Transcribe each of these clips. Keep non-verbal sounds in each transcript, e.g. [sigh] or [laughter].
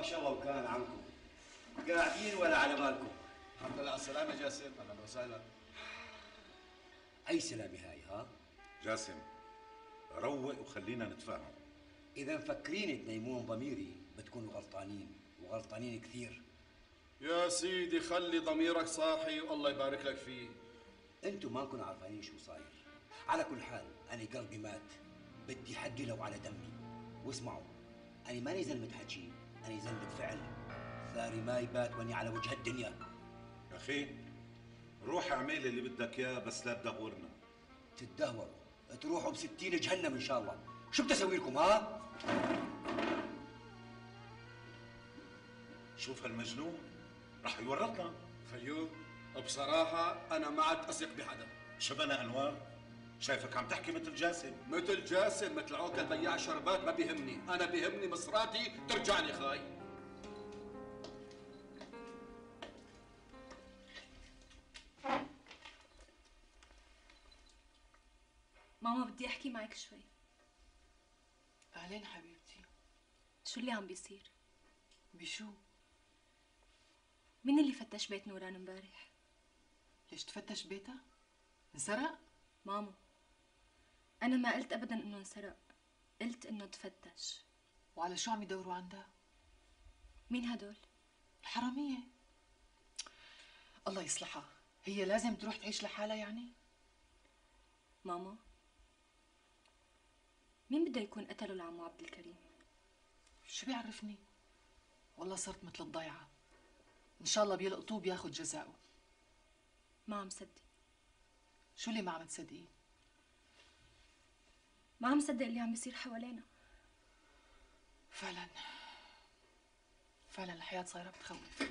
ما شاء الله وكان عنكم. قاعدين ولا على بالكم. الحمد لله على السلامة جاسم. أهلا وسهلا. أي سلامة هاي ها؟ جاسم روق وخلينا نتفاهم. إذا مفكرين تنيمون ضميري بتكونوا غلطانين وغلطانين كثير. يا سيدي خلي ضميرك صاحي والله يبارك لك فيه. أنتم ما انكم عارفين شو صاير. على كل حال أنا قلبي مات. بدي حقي لو على دمي. واسمعوا أنا ماني زلمة حكي أنا زلمه فعل ثاري ما يبات واني على وجه الدنيا. يا أخي روح اعمل اللي بدك إياه بس لا تدورنا تدهوروا تروحوا بستين جهنم إن شاء الله. شو بدي أسوي لكم ها؟ شوف هالمجنون رح يورطنا. فيو بصراحة أنا ما عاد أثق بحدا. شبنا أنوار؟ شايفك عم تحكي مثل جاسم. مثل جاسم مثل عوكل بياع شربات ما بيهمني. أنا بيهمني مصراتي. ترجعني خاي. ماما بدي أحكي معك شوي. أهلين حبيبتي. شو اللي عم بيصير؟ بشو؟ مين اللي فتش بيت نوران امبارح؟ ليش تفتش بيتها؟ انسرق؟ ماما. أنا ما قلت ابدا إنه انسرق قلت إنه تفتش وعلى شو عم يدوروا عندها؟ مين هدول الحرامية الله يصلحها هي لازم تروح تعيش لحالها يعني؟ ماما مين بده يكون قتله لعمو عبد الكريم شو بيعرفني؟ والله صرت مثل الضيعة إن شاء الله بيلقطوه بياخد جزاؤه ما عم صدق شو اللي ما عم تصدقيه؟ ما عم صدق اللي عم بيصير حوالينا. فعلا. فعلا الحياة صايرة بتخوف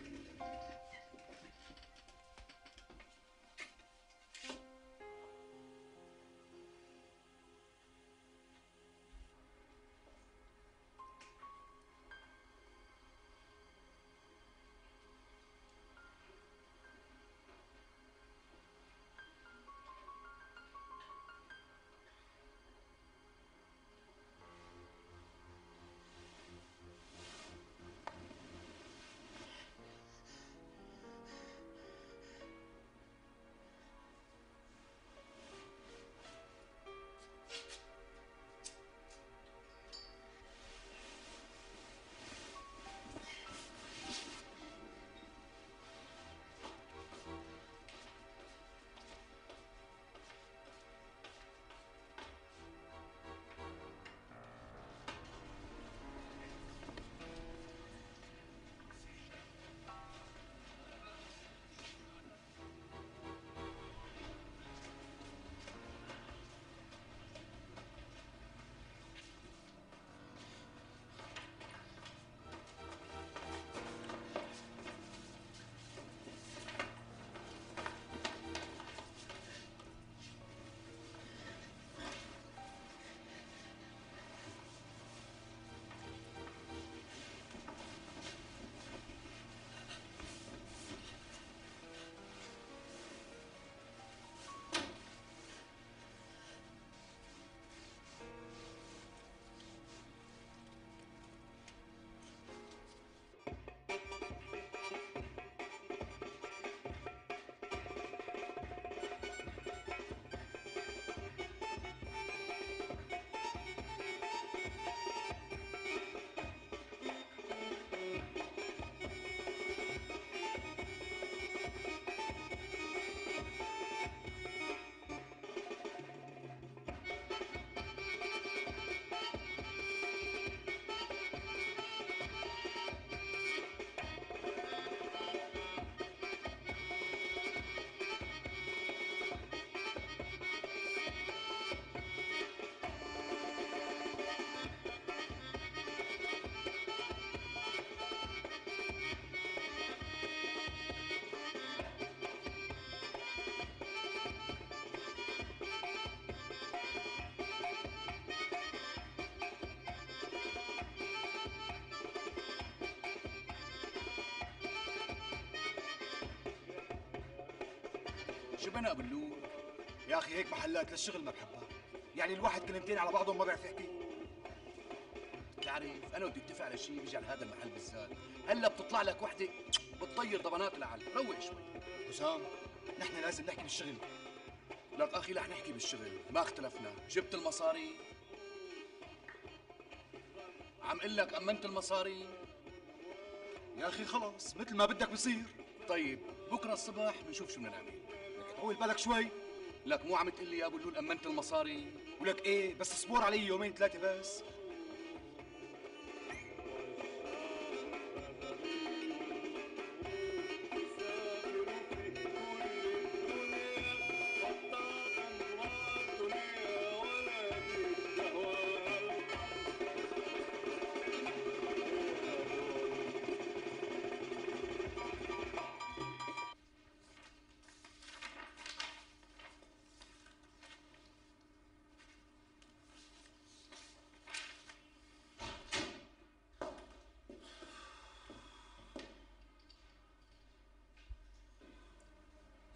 شبنا بلور يا أخي هيك محلات للشغل ما بحبها. يعني الواحد كلمتين على بعضهم ما بيعرف يحكي. تعرف أنا بدي اتفق على شيء بيجي على هذا المحل بالذات. هلأ بتطلع لك وحدة بتطير ضبانات العل روق شوي. حسام نحن لازم نحكي بالشغل. لك أخي رح نحكي بالشغل. ما اختلفنا. جبت المصاري. عم أقول لك أمنت المصاري؟ يا أخي خلص مثل ما بدك بصير. طيب بكرة الصبح بنشوف شو بدنا نعمل. طول بالك شوي. لك مو عم تقول لي يا أبو اللول أمنت المصاري؟ ولك إيه بس اصبر علي يومين ثلاثة بس.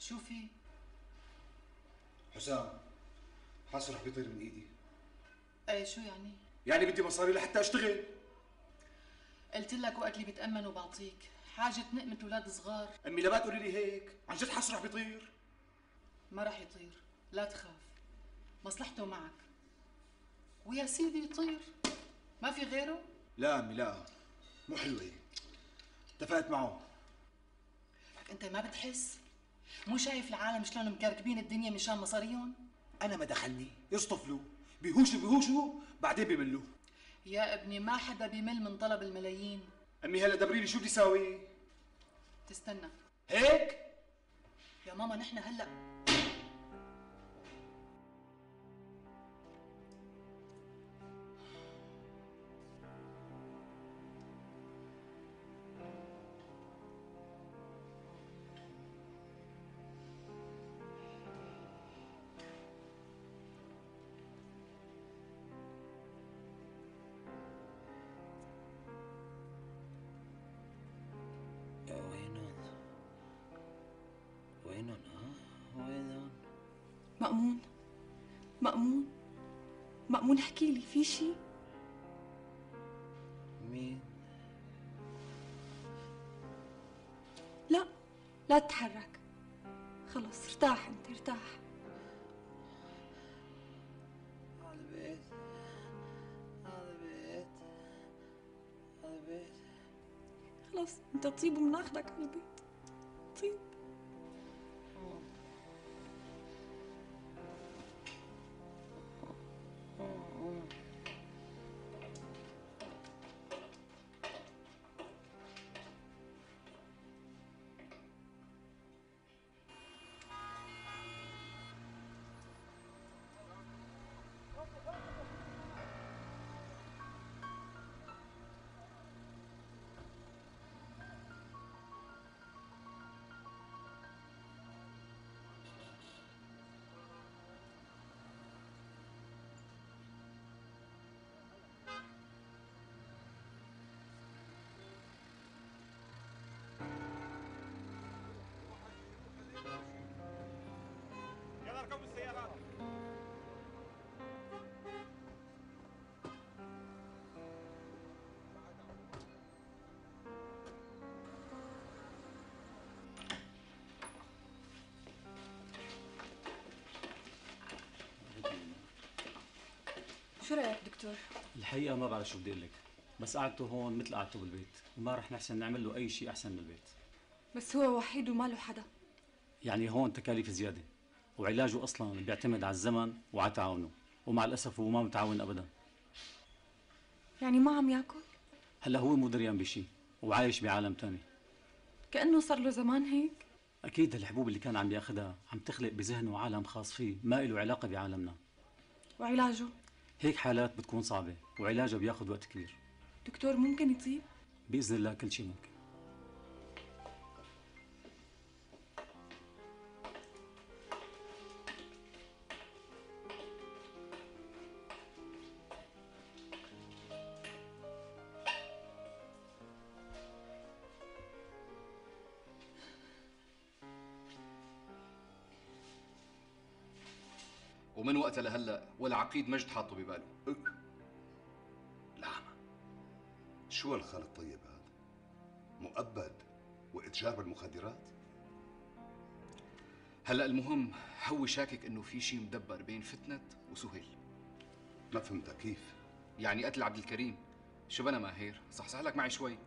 شو في؟ حسام حاسه رح بيطير من إيدي. إيه شو يعني؟ يعني بدي مصاري لحتى أشتغل؟ قلت لك وقت اللي بتأمن وبعطيك. حاجة نقمة ولاد صغار. أمي لا تقولي لي هيك. عن جد حاسه رح بيطير؟ ما رح يطير. لا تخاف. مصلحته معك. ويا سيدي يطير. ما في غيره؟ لا أمي لا. مو حلوة هي اتفقت معه. لك أنت ما بتحس؟ مو شايف العالم شلون مكركبين الدنيا مشان مصاريهم؟ أنا ما دخلني يصطفلوا بيهوشوا بيهوشوا بعدين بيملوا. يا ابني ما حدا بيمل من طلب الملايين. أمي هلا دبريني شو بدي ساوي تستنى. هيك؟ يا ماما نحن هلا مأمون. مأمون. مأمون احكي لي في شي؟ مين؟ لا لا تتحرك. خلص ارتاح أنت ارتاح. بيت خلص أنت طيب وبناخدك على شو رأيك دكتور؟ الحقيقة ما بعرف شو بدي لك. بس قعدته هون مثل قعدته بالبيت. وما رح نحسن نعمل له أي شيء أحسن من البيت. بس هو وحيد وما له حدا. يعني هون تكاليف زيادة. وعلاجه أصلا بيعتمد على الزمن وعلى تعاونه ومع الأسف هو ما متعاون أبدا. يعني ما عم يأكل؟ هلأ هو مو دريان بشيء وعايش بعالم تاني. كأنه صار له زمان هيك؟ أكيد الحبوب اللي كان عم ياخدها عم تخلق بذهنه عالم خاص فيه ما له علاقة بعالمنا. وعلاجه؟ هيك حالات بتكون صعبة وعلاجها بياخد وقت كبير. دكتور ممكن يطيب؟ بإذن الله كل شيء ممكن. ومن وقتها لهلا ولا عقيد مجد حاطه بباله. لا شو هالخال الطيب هذا؟ مؤبد وإتجار بالمخدرات؟ هلا المهم هو شاكك إنه في شيء مدبر بين فتنة وسهيل. ما فهمتها كيف؟ يعني قتل عبد الكريم. شو بنا ماهر؟ صحصح لك معي شوي.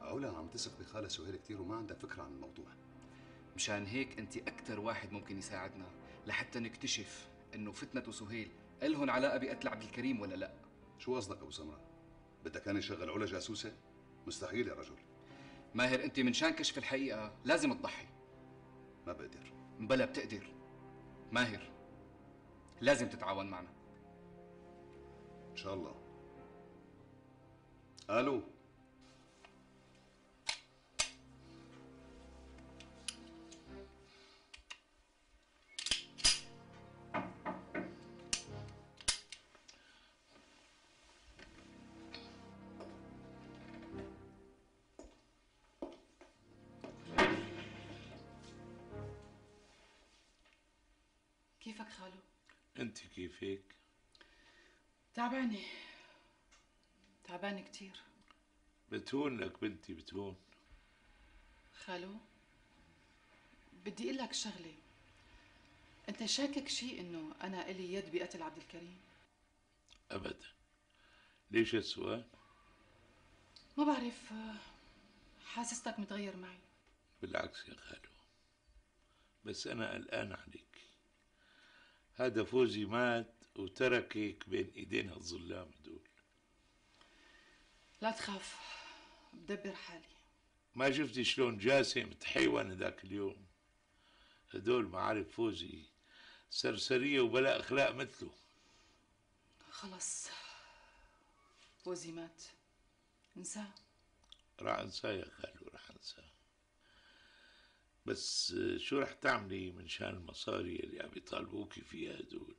علا عم تثق بخالة سهيل كثير وما عندها فكرة عن الموضوع. مشان هيك أنت أكثر واحد ممكن يساعدنا لحتى نكتشف إنه فتنة وسهيل الهن علاقة بقتل عبد الكريم ولا لا؟ شو قصدك أبو سمرة؟ بدك كان يشغل علا جاسوسة؟ مستحيل يا رجل. ماهر أنت من شان كشف الحقيقة لازم تضحي. ما بقدر. بلا بتقدر. ماهر لازم تتعاون معنا. إن شاء الله. ألو؟ كيفك خالو؟ أنت كيفك؟ تعبانة. تعبانة كتير. بتهون لك بنتي؟ بتهون. خالو بدي أقول لك شغلة. أنت شاكك شيء إنه أنا إلي يد بقتل عبد الكريم؟ ابدا. ليش السؤال ما بعرف. حاسستك متغير معي. بالعكس يا خالو بس أنا قلقان عليك. هذا فوزي مات وتركك بين إيدين الظلام دول. لا تخاف بدبر حالي. ما شفتي شلون جاسم تحيون ذاك اليوم؟ هدول معارف فوزي سرسرية وبلا أخلاق مثله. خلص فوزي مات. انساه. راح انساه يا خالو راح انساه. بس شو رح تعملي من شان المصاري اللي عم يطالبوكي فيها هدول؟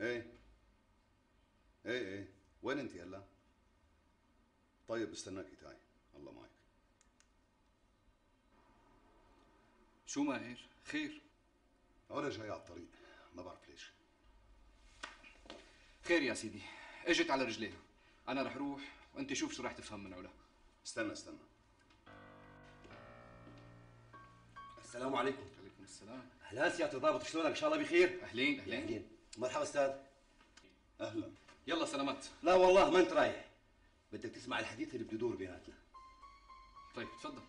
إيه؟ إيه إيه. وين أنت هلا؟ طيب استناكي تعي الله معك. شو ماهر؟ خير. علا جاي على الطريق. ما بعرف ليش. خير يا سيدي. إجت على رجليها أنا رح روح وأنت شوف شو رح تفهم من علا. استنى استنى. السلام عليكم. عليكم السلام. أهلا سيادة الضابط. شلونك؟ إن شاء الله بخير. أهلين أهلين. أهلين. مرحبا أستاذ. أهلا. يلا سلامات. لا والله ما أنت رايح. بدك تسمع الحديث اللي بده يدور بيناتنا. طيب تفضل.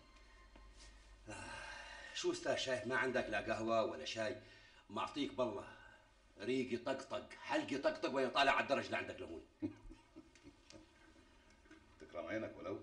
شو أستاذ شايف ما عندك لا قهوة ولا شاي؟ معطيك بالله. ريقي طقطق. حلقي طقطق وأنا طالع على الدرج لعندك لهون. [laughs] تكرم عينك ولو.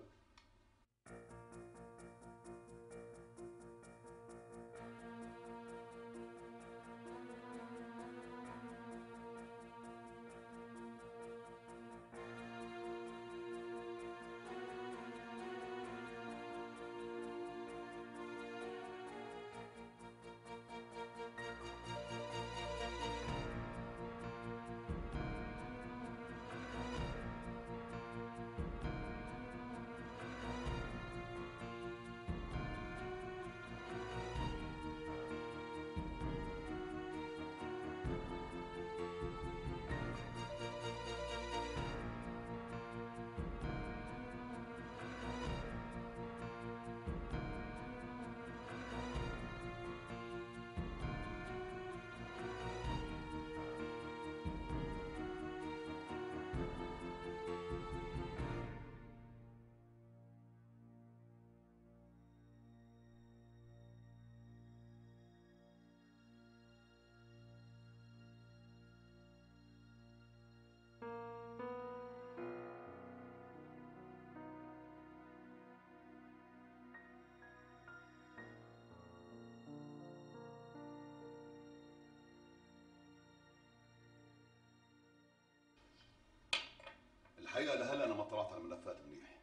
الحقيقة لهلا أنا ما طلعت على الملفات منيح.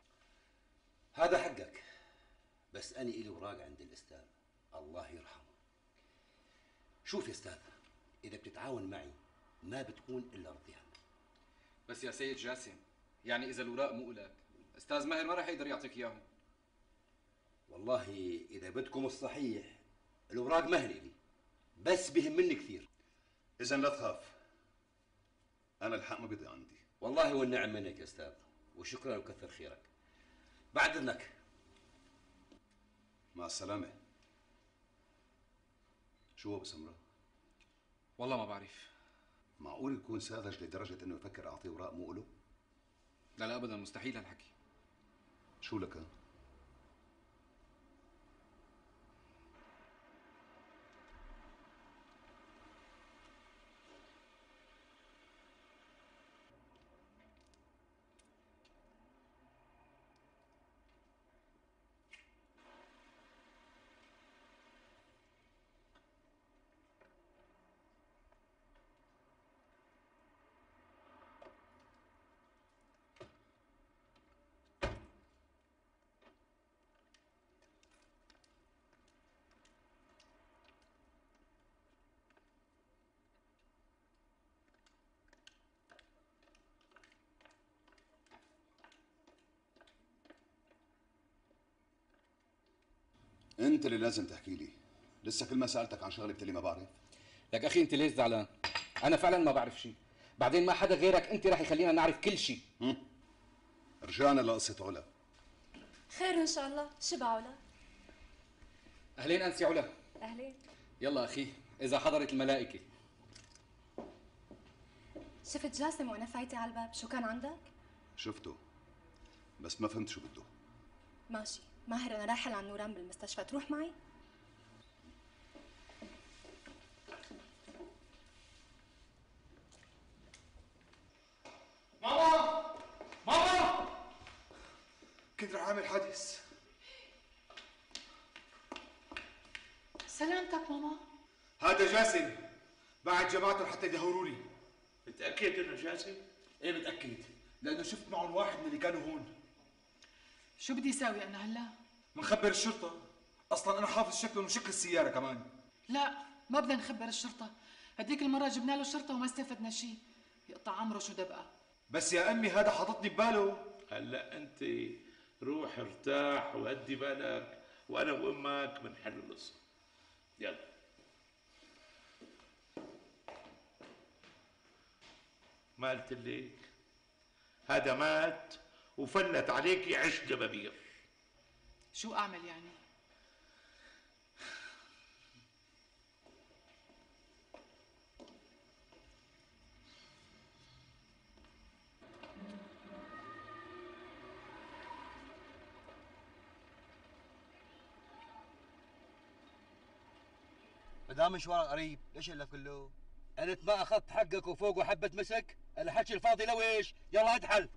هذا حقك. بس أنا إلي وراق عند الأستاذ. الله يرحمه. شوف يا أستاذ إذا بتتعاون معي ما بتكون إلا رضيان. بس يا سيد جاسم يعني إذا الوراق مو لك أستاذ ماهر ما راح يقدر يعطيك إياهم. والله إذا بدكم الصحيح الأوراق ما هن إلي. بس بهمني كثير. اذا لا تخاف. أنا الحق ما بيضيع عندي. والله والنعم منك يا أستاذ وشكرا وكثر خيرك. بعد إذنك. مع السلامة. شو ابو سمره والله ما بعرف. معقول يكون ساذج لدرجة إنه يفكر أعطيه اوراق مو له لا لا ابدا مستحيل هالحكي. شو لك؟ انت اللي لازم تحكي لي. لسه كل ما سألتك عن شغله بتقلي ما بعرف. لك أخي أنت ليش زعلان؟ أنا فعلا ما بعرف شيء. بعدين ما حدا غيرك أنت راح يخلينا نعرف كل شيء. رجعنا لقصة علا. خير إن شاء الله. شبع علا؟ أهلين أنسي علا. أهلين. يلا أخي إذا حضرت الملائكة. شفت جاسم وأنا فايتة على الباب؟ شو كان عندك؟ شفته بس ما فهمت شو بده. ماشي. ماهر أنا رايحة لعند نوران بالمستشفى تروح معي؟ ماما! ماما! كنت رح أعمل حادث. سلامتك ماما. هذا جاسم. بعد جماعته حتى يدهوروا لي. متأكد إنه جاسم؟ إيه متأكد؟ لأنه شفت معهم واحد من اللي كانوا هون. شو بدي أساوي أنا هلا؟ منخبر الشرطة؟ أصلا أنا حافظ شكلهم وشكل السيارة كمان. لا ما بدنا نخبر الشرطة. هديك المرة جبنا له الشرطة وما استفدنا شيء. يقطع عمره شو دبقه بس يا أمي هذا حاططني بباله هلا أنت روح ارتاح وهدي بالك وأنا وأمك بنحل القصة. يلا. ما قلت لك هذا مات. وفلت عليك عش دبابير شو أعمل يعني ما دام مشوار قريب ليش إلا كله؟ أنت ما أخذت حقك وفوقه حبة مسك؟ الحكي الفاضي لويش؟ يلا ادحل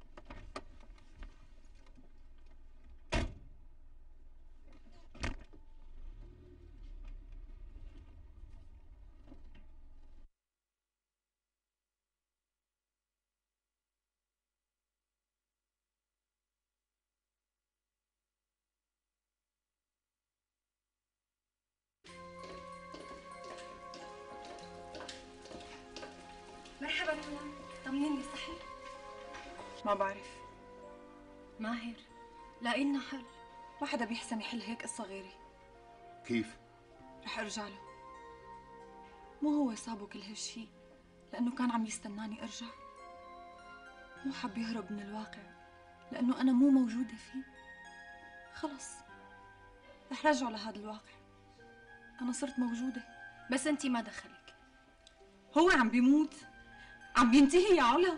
لاقي لنا حل. ما حدا بيحسن يحل هيك قصة غيري. كيف؟ رح أرجع له. مو هو صابه كل هالشي لأنه كان عم يستناني أرجع. مو حب يهرب من الواقع لأنه أنا مو موجودة فيه. خلص رح رجعه لهذا الواقع. أنا صرت موجودة بس انتي ما دخلك. هو عم بيموت عم بينتهي يا علا.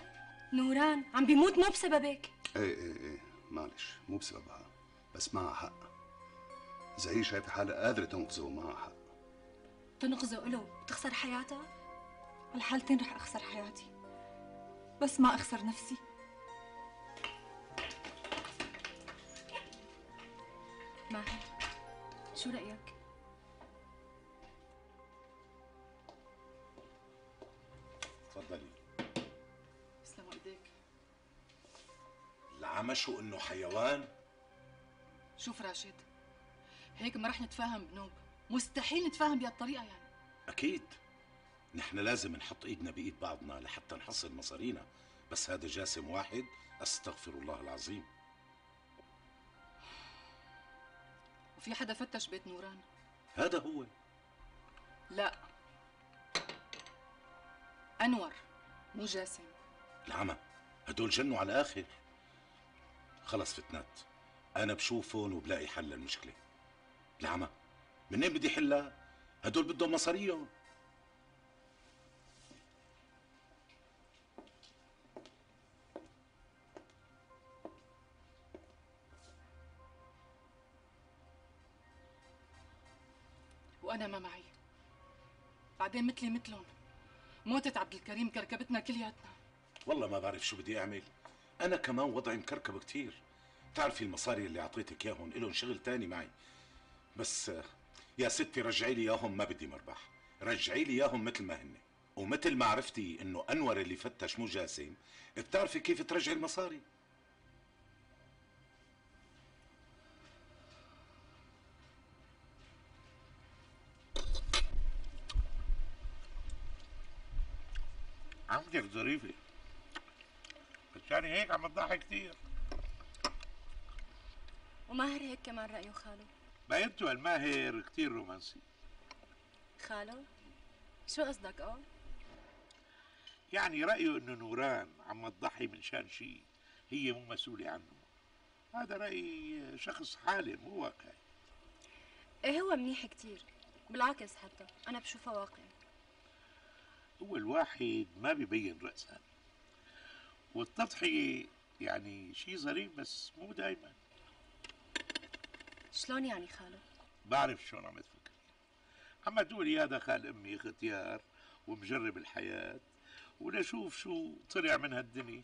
نوران عم بيموت مو بسببك. إيه إيه إيه. معلش مو بسببها بس معها حق. إذا هي شايفة حالها قادرة تنقذه ومعها حق. تنقذه له وتخسر حياتها؟ الحالتين رح أخسر حياتي بس ما أخسر نفسي. ماهر شو رأيك؟ شو إنه حيوان؟ شوف راشد هيك ما رح نتفاهم بنوب. مستحيل نتفاهم بهالطريقة يعني. أكيد. نحن لازم نحط إيدنا بإيد بعضنا لحتى نحصل مصارينا. بس هذا جاسم واحد أستغفر الله العظيم. وفي حدا فتش بيت نوران؟ هذا هو. لا. أنور مو جاسم. العمى هدول جنوا على الآخر. خلص فتنات. أنا بشوفهم وبلاقي حل للمشكلة. العمى منين بدي حلها؟ هدول بدهم مصاريهم. وأنا ما معي. بعدين مثلي مثلهم. موتة عبد الكريم كركبتنا كلياتنا. والله ما بعرف شو بدي أعمل. أنا كمان وضعي مكركب كتير. بتعرفي المصاري اللي أعطيتك إياهم إلهم شغل تاني معي. بس يا ستي رجعي لي إياهم ما بدي مربح. رجعي لي إياهم مثل ما هن. ومثل ما عرفتي إنه أنور اللي فتش مو جاسم بتعرفي كيف ترجعي المصاري؟ عمتك ظريفة؟ بس يعني هيك عم تضحك كثير وماهر هيك كمان رأيه خالو ما انتو الماهر كثير رومانسي. خالو شو قصدك؟ آه؟ يعني رأيه إنه نوران عم تضحي من شان شيء هي مو مسؤولة عنه. هذا رأي شخص حالم مو واقعي. إيه هو منيح كتير. بالعكس حتى أنا بشوفه واقعي. هو الواحد ما بيبين رأسا والتضحية يعني شيء ظريف بس مو دايما. شلون يعني خالو؟ بعرف شلون عم تفكر عم تقولي هذا خال أمي ختيار ومجرب الحياة ولشوف شو طلع من هالدنيا.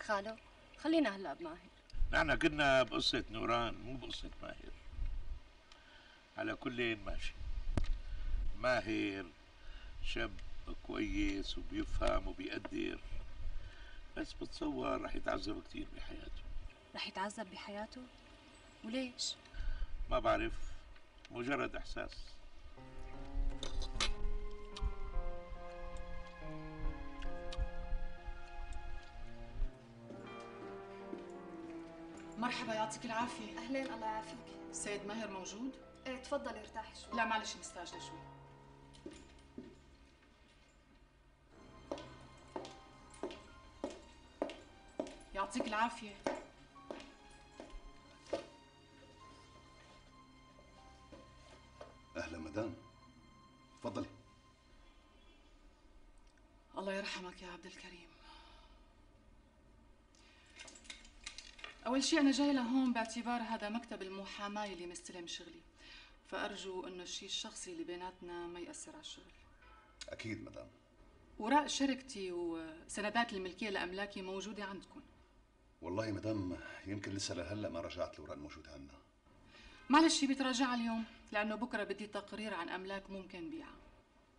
خالو خلينا هلا بماهر. نحن كنا بقصة نوران مو بقصة ماهر. على كل ماشي. ماهر شاب كويس وبيفهم وبيقدر. بس بتصور رح يتعذب كتير بحياته. رح يتعذب بحياته؟ وليش؟ ما بعرف. مجرد إحساس. مرحبا يعطيك العافية. أهلين الله يعافيك. سيد ماهر موجود؟ إيه تفضلي ارتاحي شوي. لا معلش مستعجله شوي. يعطيك العافية. أهلا مدام. تفضلي. الله يرحمك يا عبد الكريم. أول شيء أنا جاي لهون باعتبار هذا مكتب المحاماة اللي مستلم شغلي. فأرجو إنه الشيء الشخصي اللي بيناتنا ما يأثر على الشغل. أكيد مدام. وراء شركتي وسندات الملكية لأملاكي موجودة عندكم. والله مدام يمكن لسه لهلا ما رجعت الاوراق الموجوده عنا معلش بتراجع اليوم؟ لأنه بكرة بدي تقرير عن أملاك ممكن بيعها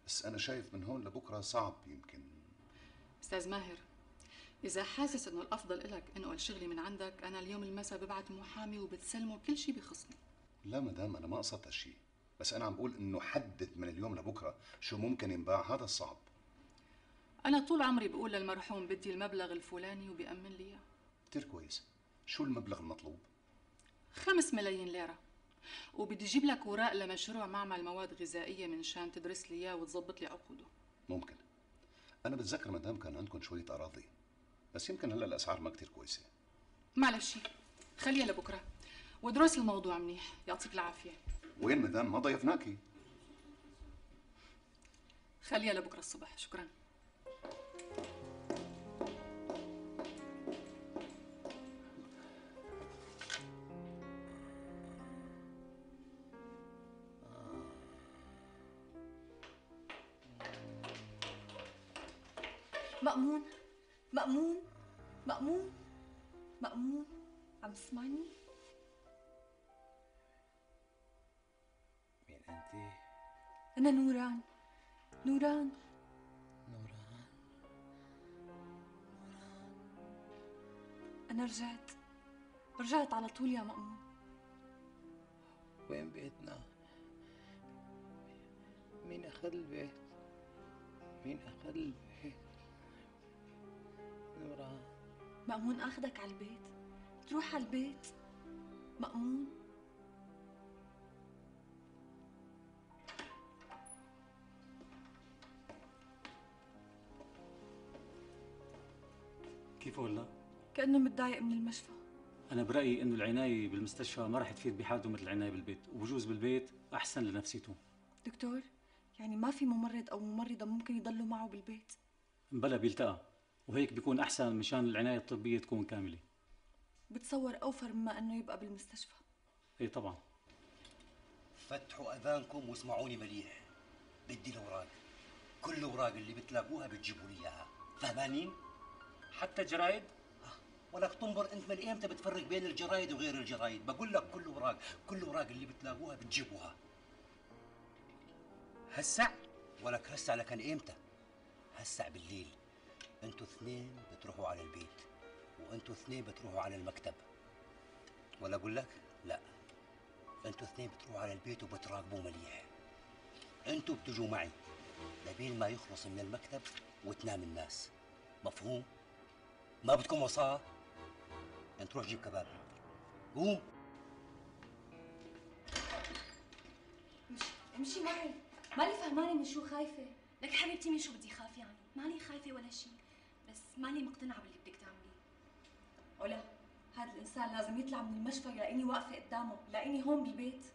بس أنا شايف من هون لبكرة صعب يمكن. أستاذ ماهر إذا حاسس إنه الأفضل إلك إنه شغلي من عندك أنا اليوم المساء ببعت محامي وبتسلمه كل شيء بخصني. لا مدام أنا ما قصدت هالشيء بس أنا عم بقول إنه حدد من اليوم لبكرة شو ممكن ينباع هذا الصعب. أنا طول عمري بقول للمرحوم بدي المبلغ الفلاني وبيأمن لي إياه. كثير كويس. شو المبلغ المطلوب؟ خمس ملايين ليرة. وبدي أجيب لك أوراق لمشروع معمل مواد غذائية من شان تدرس لي إياه وتظبط لي عقوده. ممكن. أنا بتذكر مدام كان عندكم شوية أراضي بس يمكن هلأ الأسعار ما كثير كويسة. معلش خليها لبكرة. ودرس الموضوع منيح. يعطيك العافية. وين مدام؟ ما ضيفناكي. خليها لبكرة الصبح. شكرا. مأمون مأمون مأمون عم تسمعني؟ مين أنت؟ أنا نوران. نوران. نوران. أنا رجعت. رجعت على طول يا مأمون وين بيتنا؟ مين أخذ البيت؟ مين أخذ البيت؟ مأمون أخدك على البيت. تروح على البيت. مأمون. كيف ولا؟ كأنه متضايق من المشفى. أنا برأيي إنه العناية بالمستشفى ما رح تفيد بحاله مثل العناية بالبيت. وبجوز بالبيت أحسن لنفسيته. دكتور يعني ما في ممرض أو ممرضة ممكن يضلوا معه بالبيت. بلا بيلتقى. وهيك بيكون أحسن مشان العناية الطبية تكون كاملة. بتصور أوفر مما أنه يبقى بالمستشفى. إيه طبعا. فتحوا أذانكم واسمعوني مليح. بدي الأوراق. كل الأوراق اللي بتلاقوها بتجيبوا لي إياها. فهمانين؟ حتى جرايد؟ ولك تنظر أنت من ايمتى بتفرق بين الجرايد وغير الجرايد. بقول لك كل اوراق كل اوراق اللي بتلاقوها بتجيبوها. هسع؟ ولك هسع لكن أيمتى؟ هسع بالليل. أنتوا اثنين بتروحوا على البيت وانتوا اثنين بتروحوا على المكتب. ولا أقول لك؟ لا. أنتوا اثنين بتروحوا على البيت وبتراقبوا مليح. أنتوا بتجوا معي. لبين ما يخلص من المكتب وتنام الناس. مفهوم؟ ما بدكم وصاة؟ انت روح جيب كباب. قوم. امشي معي. مالي فهمانة من شو خايفة. لك حبيبتي من شو بدي خاف يعني؟ ماني خايفة ولا شيء بس ماني مقتنعة باللي بدك تعمليه. علا هذا الإنسان لازم يطلع من المشفى يلاقيني واقفة قدامه يلاقيني هون بالبيت.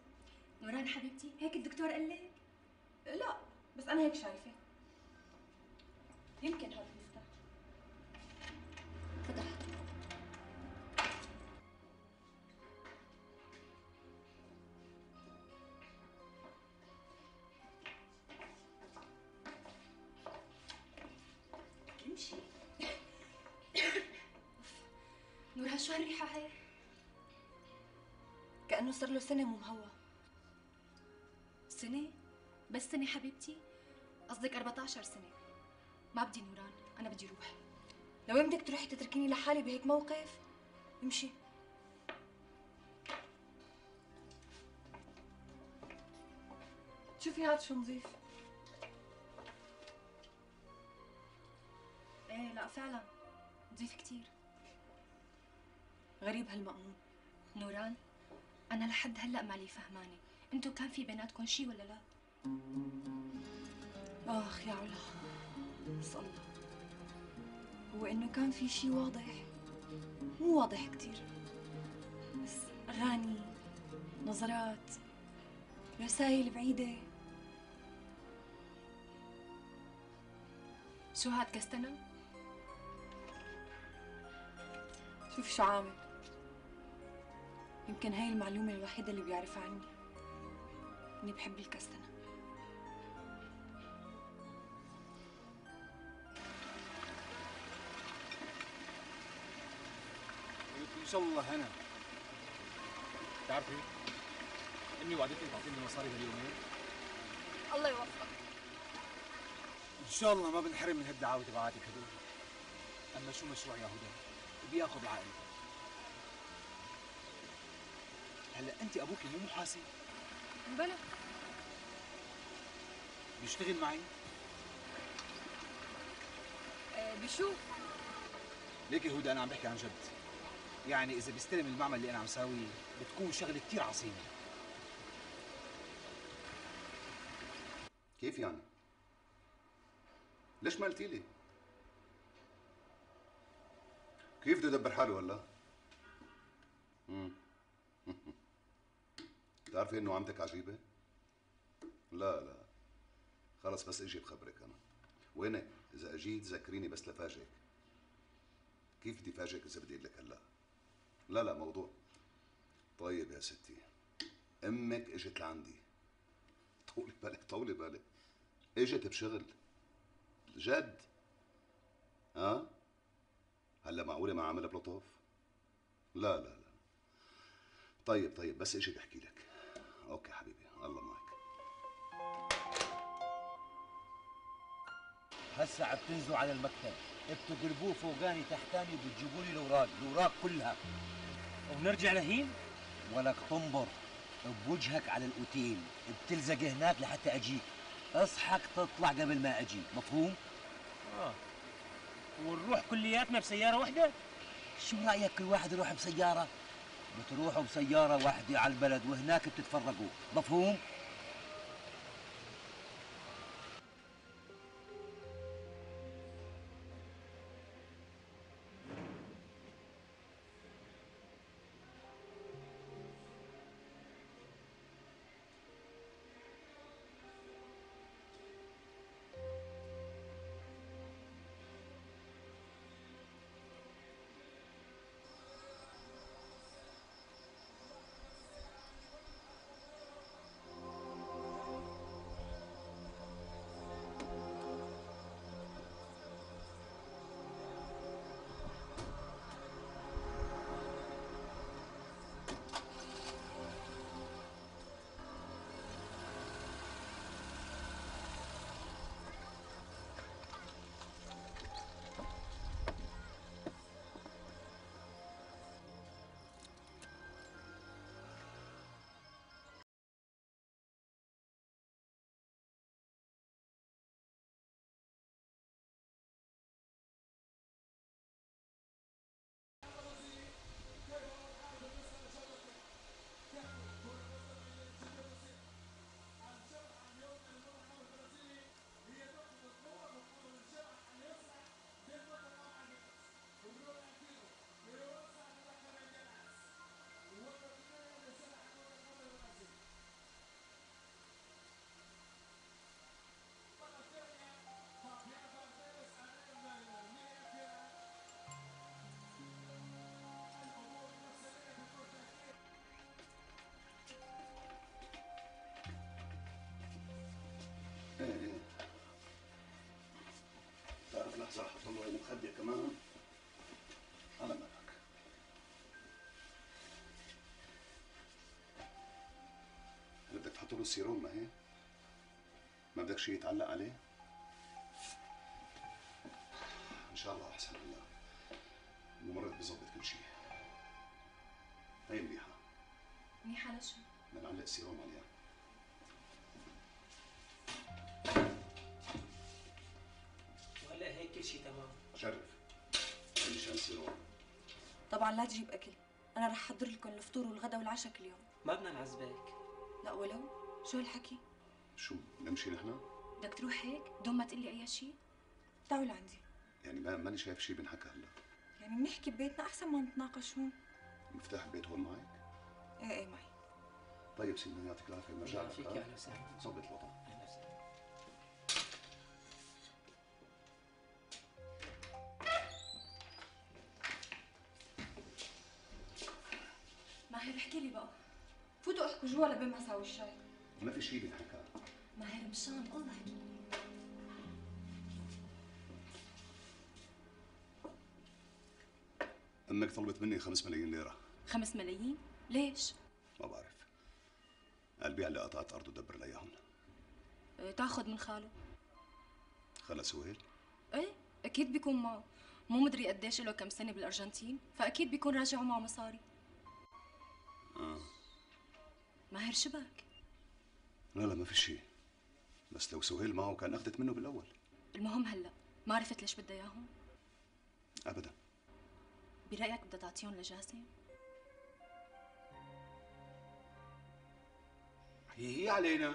نوران حبيبتي هيك الدكتور قال لك لا بس أنا هيك شايفة. يمكن هذا المفتاح. تفضل هالريحة هي؟ كأنه صار له سنة مو مهوى سنة؟ بس سنة حبيبتي؟ قصدك 14 سنة ما بدي نوران أنا بدي روح لوين بدك تروحي تتركيني لحالي بهيك موقف؟ امشي شوفي هاد شو نظيف إيه لا فعلا نظيف كتير غريب هالمأمون نوران أنا لحد هلأ مالي فهمانة. أنتو كان في بيناتكم شي ولا لا؟ آخ يا علا. الله. هو إنه كان في شي واضح. مو واضح كتير. بس أغاني نظرات رسائل بعيدة. شو هاد كستنة؟ شوف شو عامل. يمكن هاي المعلومة الوحيدة اللي بيعرفها عني إني بحب الكستنة إن شاء الله هنا بتعرفي امي وعدتني تعطيني مصاري هاليومين الله يوفقك. إن شاء الله ما بنحرم من هالدعاوى تبعاتك هدول أما شو مشروع يا هدى؟ بياخذ العائلة. هلا انت أبوك مو محاسب بلا بيشتغل معي آه بشو ليكي هدى أنا عم بحكي عن جد يعني إذا بيستلم المعمل اللي أنا عم ساويه بتكون شغلة كثير عظيمه كيف يعني؟ ليش ما قلتي لي؟ كيف بده يدبر حاله هلا؟ مم. بتعرفي انه عمتك عجيبة؟ لا لا. خلص بس أجي بخبرك أنا. وينك؟ إذا أجيت ذكريني بس لفاجئك. كيف بدي فاجئك إذا بدي أقول لك هلا؟ لا لا موضوع. طيب يا ستي أمك إجت لعندي. طولي بالك طولي بالك. إجت بشغل. جد؟ ها؟ هلا معقولة ما عملها بلطف لا لا لا. طيب طيب بس إجي بحكي لك. أوكي حبيبي الله معك. هسا عم تنزلوا على المكتب. بتقلبوه فوقاني تحتاني وبتجيبوا لي الأوراق الأوراق كلها. ونرجع لهين؟ ولك تنبر بوجهك على الأوتيل بتلزق هناك لحتى أجيك. اصحك تطلع قبل ما أجي مفهوم؟ آه. ونروح كلياتنا بسيارة واحدة؟ شو رأيك كل واحد يروح بسيارة؟ بتروحوا بسيارة واحدة على البلد وهناك بتتفرقوا مفهوم؟ تحط له السيروم ما هي؟ ما بدك شيء يتعلق عليه؟ إن شاء الله أحسن الله. الممرض بظبط كل شيء. هي منيحة منيحة لشو؟ بدنا نعلق السيروم عليها. وهلا هيك كل شيء تمام. شرف. هي مشان السيروم طبعا لا تجيب أكل. أنا رح أحضر لكم الفطور والغدا والعشاء كل يوم. ما بدنا نعذبك لا ولو. شو هالحكي شو نمشي نحن؟ بدك تروح هيك بدون ما تقلي أي شيء؟ تعالوا لعندي يعني ما ماني شايف شيء بنحكى هلا يعني بنحكي ببيتنا أحسن ما نتناقش هون مفتاح البيت هون معك؟ إيه إيه معي طيب سيدنا يعطيك العافية بنرجع يعافيك، لك،؟ أهلا وسهلا. ظبط الوضع ماهر احكي لي بقى فوتوا احكوا جوا لبين ما اساوي الشاي ما في شيء بنحكى ماهر مشان الله أمك طلبت مني 5 ملايين ليرة. خمس ملايين؟ ليش؟ ما بعرف. قلبي على قطعت أرض ودبر لها إياهم. أه، تاخذ من خاله. خلى سهيل إيه أكيد بيكون معه. مو مدري قديش له كم سنة بالأرجنتين فأكيد بيكون راجع معه مصاري. آه. ماهر شبك لا لا ما في شيء. بس لو سهيل معه كان اخذت منه بالأول. المهم هلا ما عرفت ليش بدها إياهم؟ ابدا. برأيك بدها تعطيهم لجاسم هي هي علينا.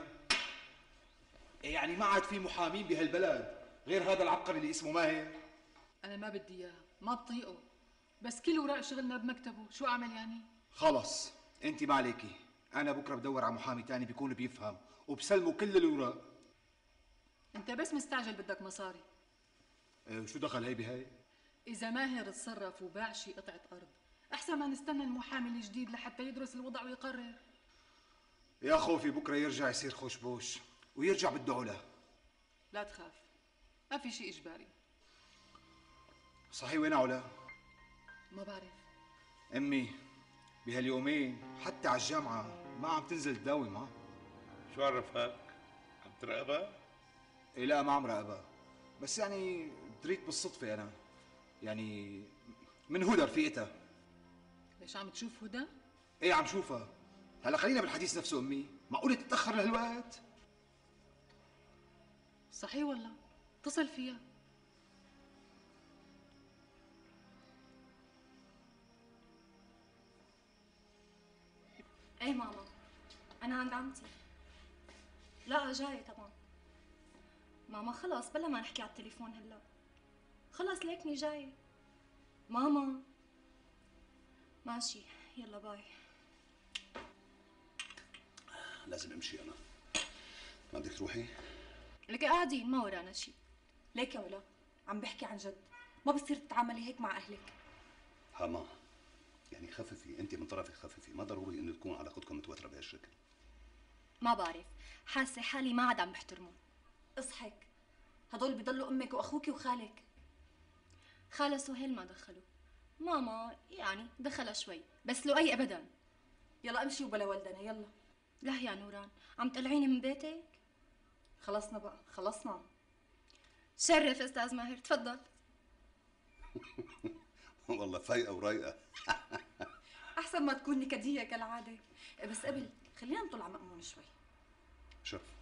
إيه يعني ما عاد في محامين بهالبلد غير هذا العبقري اللي اسمه ماهر؟ أنا ما بدي إياه ما بطيقه. بس كل وراء شغلنا بمكتبه شو أعمل يعني؟ خلص أنت ما عليكي. أنا بكرة بدور على محامي تاني بيكون بيفهم. وبسلمه كل الاوراق أنت بس مستعجل بدك مصاري. إيه شو دخل هي بهي؟ إذا ماهر تصرف وباع شي قطعة أرض أحسن ما نستنى المحامي الجديد لحتى يدرس الوضع ويقرر. يا خوفي بكرة يرجع يصير خوشبوش ويرجع بده علا. لا تخاف ما في شيء إجباري. صحيح وين علا؟ ما بعرف. أمي بهاليومين حتى على الجامعة. ما عم تنزل تداوم ها شو عرفك؟ عم تراقبها؟ إيه لا ما عم راقبها. بس يعني دريت بالصدفة أنا. يعني من هدى رفيقتها. ليش عم تشوف هدى؟ إيه عم شوفها. هلا خلينا بالحديث نفسه أمي. معقولة تتأخر لهالوقت؟ صحيح والله. اتصل فيها. إيه ماما. أنا عند عمتي. لا جاي طبعا. ماما خلص بلا ما نحكي على التليفون هلأ. خلص ليكني جاي ماما. ماشي. يلا باي. لازم أمشي أنا. ما بدك تروحي؟ لك قاعدين ما ورانا شيء ليك يا ولا عم بحكي عن جد. ما بصير تتعاملي هيك مع أهلك. هاما يعني خففي. انت من طرفك خففي. ما ضروري إنه تكون علاقتكم متوترة بهالشكل. ما بعرف. حاسة حالي ما عاد عم بحترمهم اصحك هدول بيضلوا أمك واخوك وخالك. خالة سهيل ما دخلوا. ماما يعني دخلها شوي بس لؤي ابدا. يلا أمشي وبلا ولدنا يلا. لا يا نوران عم تقلعيني من بيتك؟ خلصنا بقى خلصنا. شرف أستاذ ماهر تفضل. [laughs] والله فايقة ورايقة. [laughs] أحسن ما تكون نكديه كالعادة. بس قبل خلينا نطلع مأمون شوي. شرف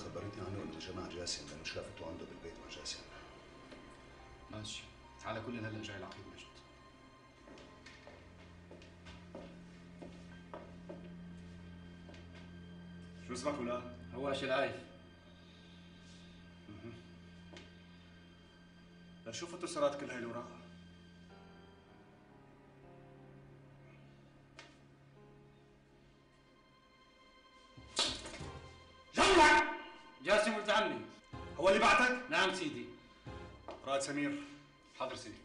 خبرتني عنه انه جماعة جاسم لأنه شافته عنده بالبيت مع جاسم ماشي على كل هلا جاي العقيد مجد شو اسمك ولاد؟ هواش العايف لشو فتوا سرات كل هاي الوراق؟ جاسم ولد عمي هو اللي بعتك؟ نعم سيدي. رائد سمير. حاضر سيدي.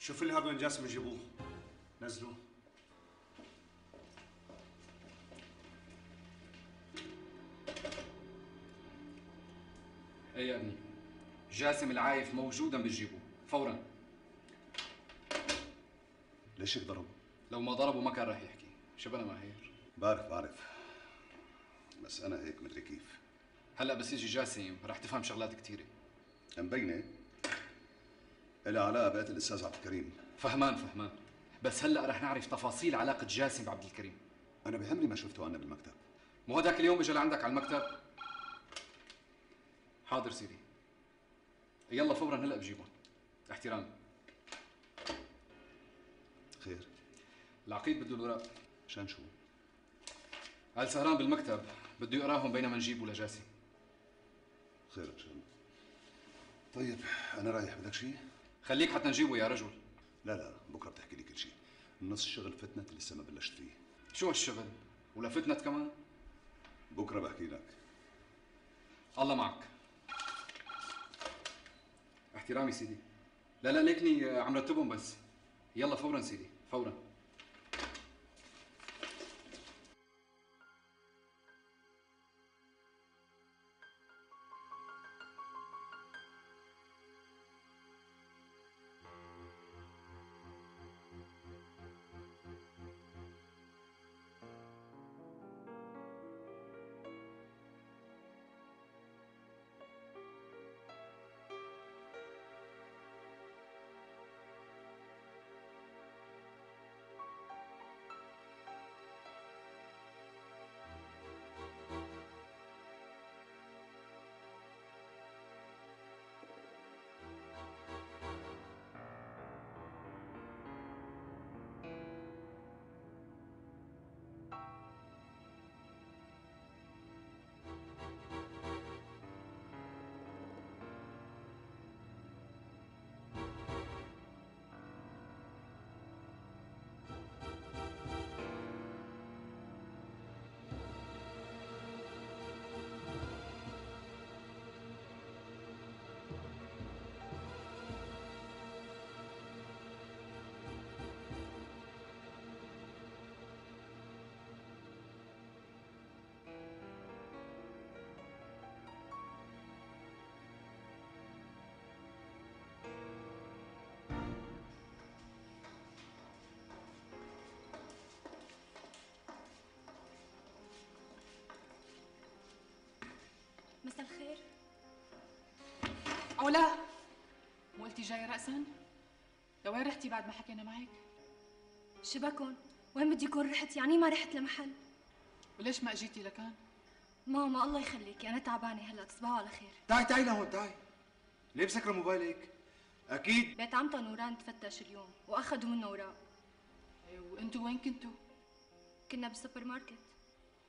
شوف لي هذول جاسم يجيبوه نزلوه. إيه يا ابني. جاسم العايف موجودا بتجيبه فورا. ليش ضربه؟ لو ما ضربه ما كان راح يحكي. شبنا ماهر بعرف بعرف. بس أنا هيك مدري كيف. هلا بس يجي جاسم راح تفهم شغلات كثيره مبينه إلها علاقه بقتل الأستاذ عبد الكريم. فهمان فهمان. بس هلا رح نعرف تفاصيل علاقة جاسم بعبد الكريم. أنا بهمني ما شفته أنا بالمكتب. مو هداك اليوم اجى لعندك على المكتب؟ حاضر سيدي. يلا فورا هلا بجيبهم. احترام. خير. العقيد بده الاوراق شان شو؟ قال سهران بالمكتب بده يقراهم بينما نجيبه لجاسم. خير ان شاء الله طيب أنا رايح بدك شيء خليك حتى نجيبه يا رجل. لا لا بكرة بتحكي لي كل شيء نص الشغل فتنت لسه ما بلشت فيه. شو هالشغل؟ ولا فتنت كمان؟ بكرة بحكي لك. الله معك. احترامي سيدي. لا لا ليكني عم رتبهم بس. يلا فورا سيدي فورا. مساء الخير علا مو قلتي جاي رأسا؟ لوين رحتي بعد ما حكينا معك؟ شبكن وين بدي يكون رحت يعني ما رحت لمحل وليش ما اجيتي لكان؟ ماما الله يخليكي أنا تعبانة هلأ تصبحوا على خير تعي تعي لهون تعي ليه مسكره موبايلك؟ أكيد بيت عمتا نوران تفتش اليوم وأخذوا منه أوراق إيه، وأنتوا وين كنتوا؟ كنا بالسوبر ماركت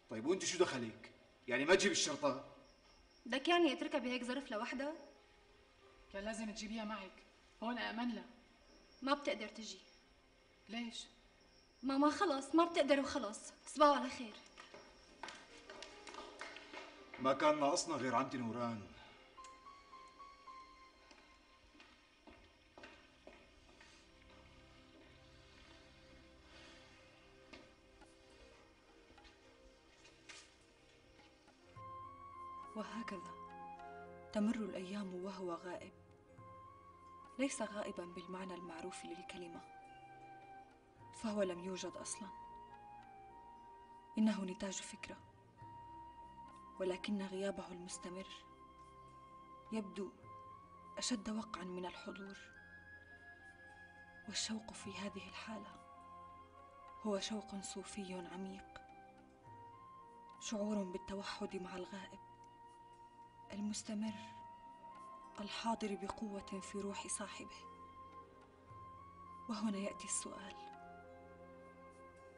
طيب وانت شو دخلك؟ يعني ما تجيب الشرطة؟ بدك يعني اتركها بهيك ظرف لوحدها؟ كان لازم تجيبيها معك. هون أأمن لها. ما بتقدر تجي. ليش؟ ماما خلص ما بتقدر وخلص تصبحوا على خير. ما كان ناقصنا غير عمتي نوران. وهكذا. تمر الأيام وهو غائب. ليس غائبا بالمعنى المعروف للكلمة فهو لم يوجد أصلا. إنه نتاج فكرة ولكن غيابه المستمر يبدو أشد وقعا من الحضور. والشوق في هذه الحالة هو شوق صوفي عميق شعور بالتوحد مع الغائب. المستمر الحاضر بقوة في روح صاحبه وهنا يأتي السؤال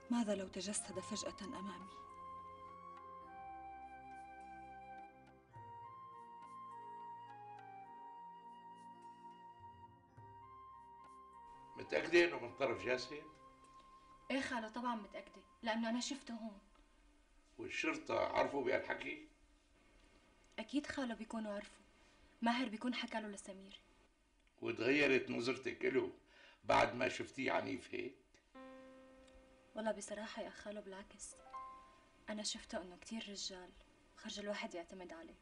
ماذا لو تجسد فجأة أمامي متأكدة إنه من طرف جاسم؟ إيه خالة طبعا متأكدة لأنه أنا شفته هون والشرطة عرفوا بهالحكي؟ أكيد خالة بيكونوا عرفوا ماهر بيكون حكى له لسمير. وتغيرت نظرتك له بعد ما شفتيه عنيف هيك؟ والله بصراحة يا خالو بالعكس. أنا شفته إنه كتير رجال خرج الواحد يعتمد عليه.